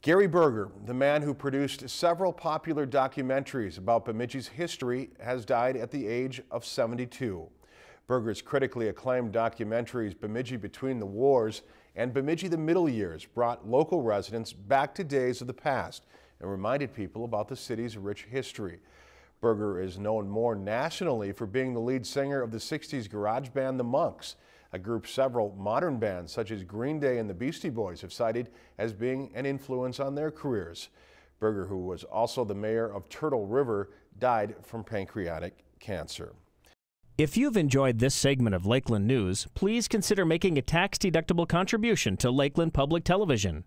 Gary Burger, the man who produced several popular documentaries about Bemidji's history, has died at the age of 72. Burger's critically acclaimed documentaries Bemidji Between the Wars and Bemidji the Middle Years brought local residents back to days of the past and reminded people about the city's rich history. Burger is known more nationally for being the lead singer of the 60s garage band The Monks a group several modern bands such as Green Day and the Beastie Boys have cited as being an influence on their careers. Burger, who was also the mayor of Turtle River, died from pancreatic cancer. If you've enjoyed this segment of Lakeland News, please consider making a tax-deductible contribution to Lakeland Public Television.